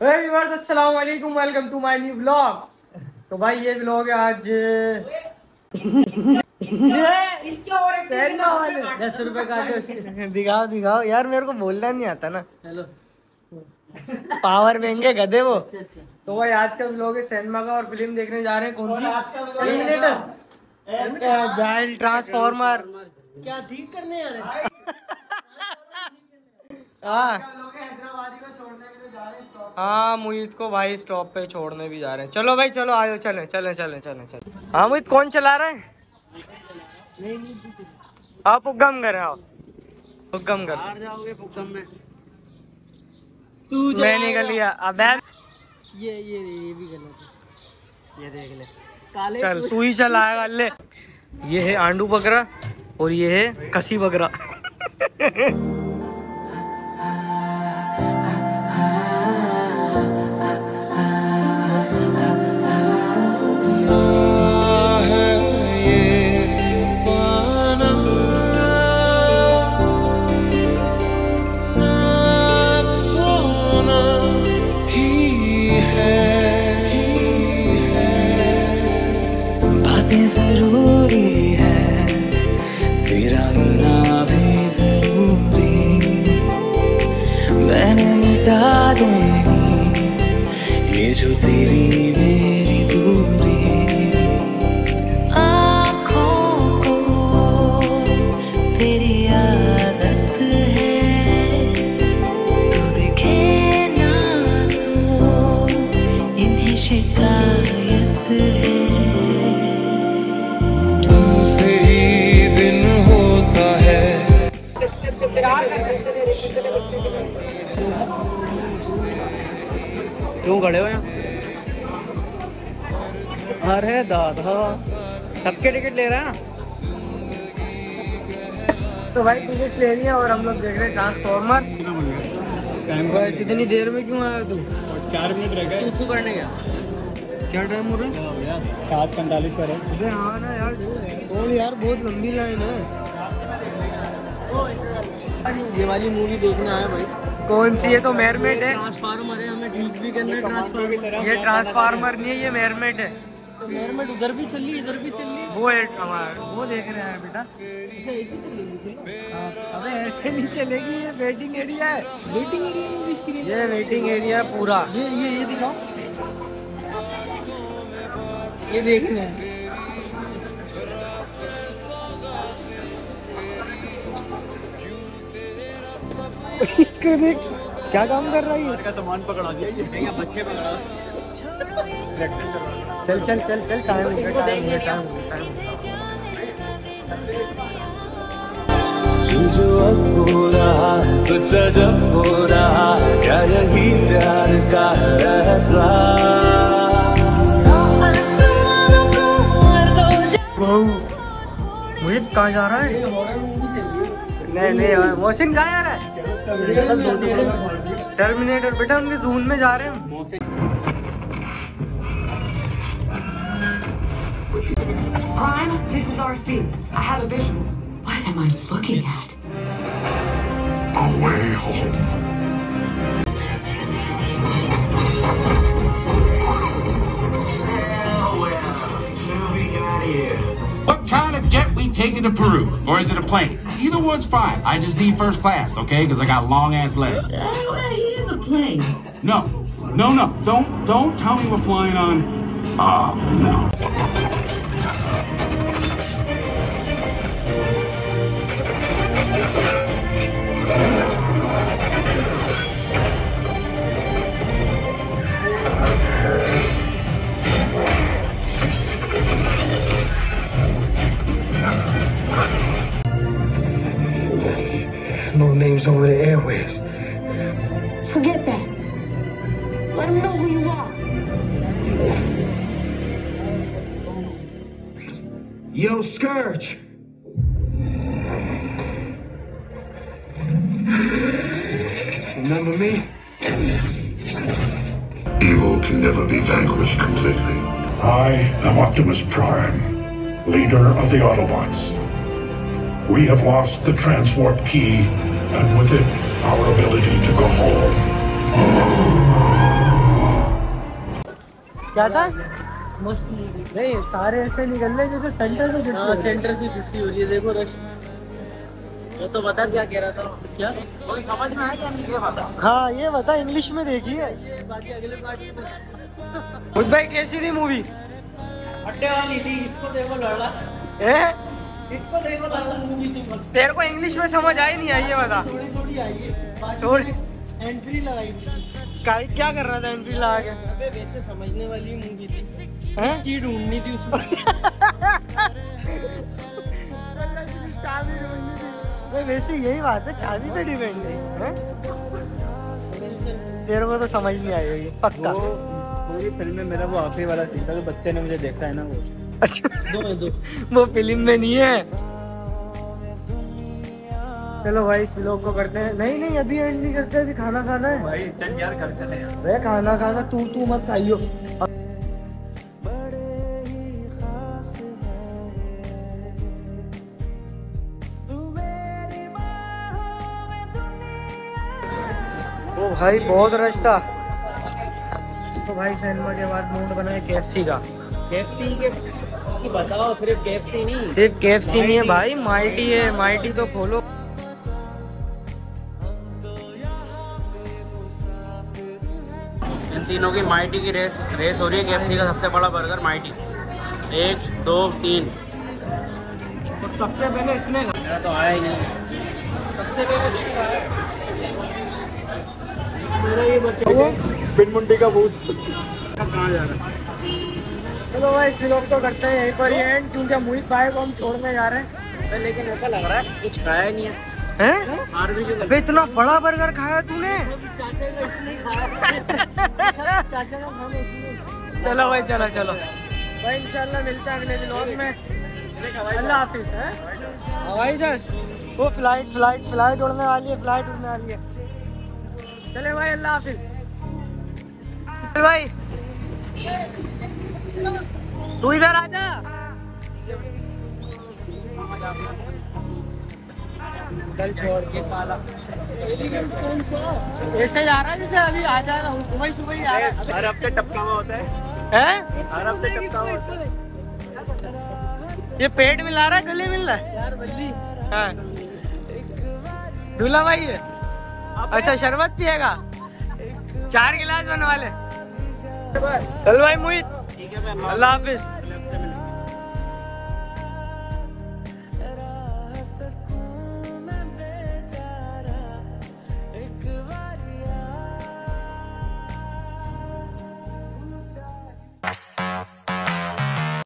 अस्सलाम वालेकुम welcome to my new vlog तो भाई ये व्लॉग है आज। दस रुपए का दिखाओ दिखाओ। यार मेरे को बोलना नहीं आता ना। चलो। पावर है गधे वो। तो भाई आज का व्लॉग है सिनेमा का और फ़िल्म देखने जा रहे हैं कौन सी? जाइल ट्रांसफॉर्मर क्या ठीक करने जा रहे हैं? हाँ। हाँ? मोहित को भाई स्टॉप पे छोड़ने भी जा रहे हैं। चलो भाई चलो आयो चले चले चले चले चले। हाँ मोहित कौन चला रहे है? आप हुक्म कर हुक्म कर बाहर जाओगे भूकंप में। मैं निकल गया अब यार ये ये ये भी गलत है। ये देख ले। काले चल तू ही चलाएगा ले। ये है आंडू बकरा और ये है कसी बकरा। ज़रूरी है। तेरा भी ज़रूरी। मैंने मिटा ये जो तेरी मेरी दूरी। तू शिकायत है। क्यों खड़े हो यहाँ? अरे दादा सबके टिकट ले रहे हैं? तो भाई टिकट ले लिया और हम लोग देख रहे हैं ट्रांसफॉर्मर भाई कितनी देर में क्यों आया तू? चार मिनट रह गए। सुसु करने गया? क्या टाइम हो रहा है? सात पैंतालीस पर है। अबे हाँ ना यार और यार बहुत लंबी लाइन है। ये वाली मूवी देखने आया भाई। कौन सी? है तो मेरमेट है। ट्रांसफार्मर है हमें ठीक भी करना है ट्रांसफार्मर ये ट्रांसफार्मर नहीं है ये मेरमेट है। तो मेरमेट उधर भी चल रही इधर भी चल। रही वो है हमारा वो देख रहे हैं बेटा। अच्छा ऐसी चल रही है अबे ऐसे नहीं चलेगी ये वेटिंग एरिया है। वेटिंग एरिया में भी स्क्रीन ये वेटिंग एरिया पूरा। ये ये ये दिखाओ। ये देखने हैं। इसको देख क्या काम कर रहा है? का सामान पकड़ा दिया ये बच्चे पकड़ा। चल चल चल चल टाइम हो गया टाइम हो गया टाइम हो गया, टाइम हो गया। ये जो अब हो रहा है कुछ अजब हो रहा है क्या यही प्यार का ऐसा मोहित कहाँ जा रहा है। है नहीं नहीं मोहसिन कहाँ जा रहा है टर्मिनेटर बेटा उनके जून में जा रहे हैं Prime, this is our scene. I have a visual. What am I looking at? A way home. We taking to Peru? Or is it a plane? Either one's fine. I just need first class, okay? Because I got long ass legs. Uh, well, he is a plane. No, no, no. Don't don't tell me we're flying on. Oh no. No names over the airways. Forget that. Let them know who you are. Yo, Scourge. Remember me? Evil can never be vanquished completely. I am Optimus Prime, leader of the Autobots. We have lost the transwarp key, and with it, our ability to go home. क्या था? मस्त movie नहीं सारे ऐसे निकल रहे जैसे centre से छुट्टी हाँ सेंटर से छुट्टी हो रही है देखो रश वो तो बता क्या कह रहा था। क्या? कोई समझ में आया क्या नहीं ये बता हाँ ये बता इंग्लिश में देखी है। ये बाकी अगले पार्टी में खुद भाई कैसी थी मूवी अड्डे वाली थी इसको देखो लड़ा ए इसको देखो मूवी तेरे को इंग्लिश में समझ आई नहीं आई ये बता। थोड़ी थोड़ी आई है थोड़ी एंट्री लगाई थी क्या कर रहा था एंट्री लगा के? अबे वैसे समझने वाली मूवी थी हैं? की ढूंढनी थी उसमें। चाबी वैसे यही बात है चाबी पे डिपेंड है तेरे को तो समझ नहीं आई होगी पक्का। वो पूरी फ़िल्म में मेरा वो आखिरी वाला सीन था तो बच्चे ने मुझे देखा है ना वो। अच्छा। दो है दो वो फ़िल्म में नहीं है। चलो भाई इस व्लॉग को करते हैं। नहीं नहीं अभी एंड नहीं करते अभी खाना खाना है। भाई चल यार कर चले यार भाई खाना खाना तू तू मत खाइयो। ओ भाई बहुत रश था। तो भाई सिनेमा के बाद मूड बनाए केएफसी का। केएफसी के बताओ सिर्फ़ केएफसी नहीं। सिर्फ़ केएफसी नहीं है भाई माइटी है माइटी तो खोलो। इन तीनों की माइटी की रेस रेस हो रही है केएफसी का सबसे बड़ा बर्गर माइटी एक दो तीन। और सबसे पहले इसने मेरा तो आया ही नहीं। सबसे पहले। मेरा ये बच्चा बिन मुंडी का भूत। चलो भाई इस व्लॉग तो करते हैं यहीं पर ही एंड क्योंकि मोहित भाई को हम छोड़ने जा रहे हैं। लेकिन ऐसा लग रहा है कुछ खाया नहीं है। हैं? अबे इतना बड़ा बर्गर खाया तूने? चाचा का इसने खाया। चाचा का खाना इसने चलो भाई चलो चलो। भाई इंशाल्लाह मिलते हैं अगले व्लॉग में। अल्लाह हाफिज है? हवाई जहाज़ वो फ़्लाइट फ़्लाइट फ़्लाइट उड़ने वाली है फ़्लाइट उड़ने वाली है। चले भाई अल्लाह हाफिज। भाई। तू इधर आ जा। कल छोड़ के ऐसे जा रहा है जैसे अभी आ जा रहा हूँ। सुबह सुबह ही आ रहा है। हर हफ़्ते टपका हुआ होता है। हैं? हर हफ़्ते टपका हुआ होता है। ये पेट मिला रहा है गले मिल रहा है? यार बल्ली। हाँ। दूल्हा भाई है? अच्छा शरबत पिएगा? चार गिलास बनवा ले। चल भाई मोहित। अल्लाह हाफिज।